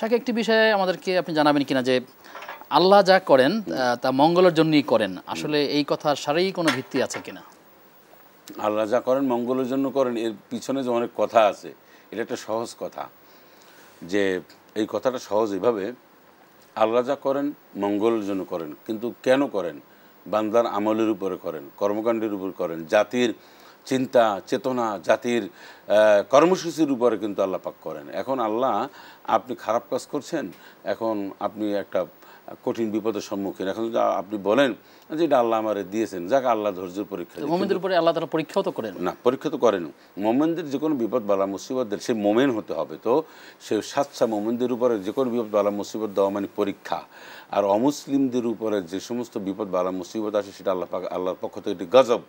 শাকে একটি বিষয়ে আমাদেরকে আপনি জানাবেন কিনা যে আল্লাহ যা করেন তা মঙ্গলের জন্যই করেন। আসলে এই কথার সারেই কোনো ভিত্তি আছে কিনা? আল্লাহ যা করেন, মঙ্গলের জন্য করেন, এর পিছনে যে অনেক কথা আছে, এটা একটা সহজ কথা। যে এই কথাটা সহজ এইভাবে, আল্লাহ যা করেন, মঙ্গলের জন্য করেন, কিন্তু কেন করেন? বান্দার আমলের উপরে করেন, কর্মকাণ্ডের উপর করেন, জাতির চিন্তা চেতনা জাতির কর্মসূচির উপরে কিন্তু আল্লাহ পাক করেন। এখন আল্লাহ আপনি খারাপ কাজ করছেন এখন আপনি একটা কঠিন বিপদের সম্মুখীন। এখন যদি আপনি বলেন যে এটা আল্লাহ আমারে দিয়েছেন যাক আল্লাহ ধৈর্যের পরীক্ষা। মোমেনদের উপরে আল্লাহ তারা পরীক্ষাও তো করেন। না পরীক্ষা তো করেন মোমেনদের যে কোনো বিপদ বালা মুসিবত দেয় সে মোমেন হতে হবে। তো সে সাচ্চা মোমেনদের উপরে যে কোনো বিপদ বালা মুসিবত দেওয়া মানে পরীক্ষা। আর অমুসলিমদের উপরে যে সমস্ত বিপদ বালা মুসিবত আসে সেটা আল্লাহ আল্লাহর পক্ষ থেকে একটি গজব।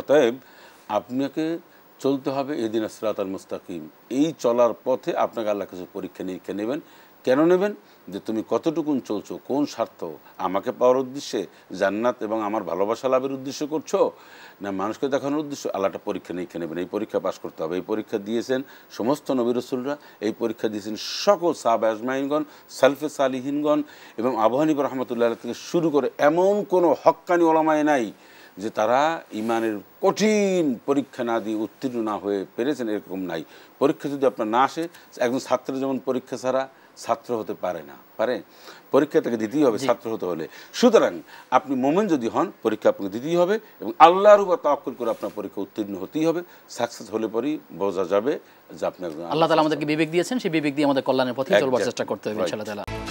অতএব আপনাকে চলতে হবে এদিন আল মুস্তাকিম। এই চলার পথে আপনাকে আল্লাহ কিছু পরীক্ষা নিরীক্ষা নেবেন। কেন নেবেন? যে তুমি কতটুকুন চলছো, কোন স্বার্থ? আমাকে পাওয়ার উদ্দেশ্যে, জান্নাত এবং আমার ভালোবাসা লাভের উদ্দেশ্য করছ? না, মানুষকে দেখানোর উদ্দেশ্য? আল্লাহটা পরীক্ষা নিরীক্ষা নেবেন। এই পরীক্ষা পাশ করতে হবে। এই পরীক্ষা দিয়েছেন সমস্ত নবী রসুলরা। এই পরীক্ষা দিয়েছেন সকল সাহাব আজমাইনগণ, সালফে সালিহিনগণ এবং আবহানিব রহমতুল্লাহ থেকে শুরু করে এমন কোনো হক্কানি ওলামায় নাই যে তারা ইমানের কঠিন পরীক্ষা না দিয়ে উত্তীর্ণ না হয়ে পেরেছেন এরকম নাই। পরীক্ষা যদি আপনার না আসে একজন ছাত্র যেমন পরীক্ষা ছাড়া ছাত্র হতে পারে না। পারে? পরীক্ষা তাকে দিতেই হবে ছাত্র হতে হলে। সুতরাং আপনি মোমেন যদি হন পরীক্ষা আপনাকে দিতেই হবে এবং আল্লাহর উপর তাওয়াক্কুল করে আপনার পরীক্ষা উত্তীর্ণ হতেই হবে। সাকসেস হলে পরেই বোঝা যাবে যে আপনি একজন আল্লাহ তালা আমাদেরকে বিবেক দিয়েছেন সেই বিবেক দিয়ে আমাদের কল্যাণের পথে চলবার চেষ্টা করতে হবে ইনশাআল্লাহ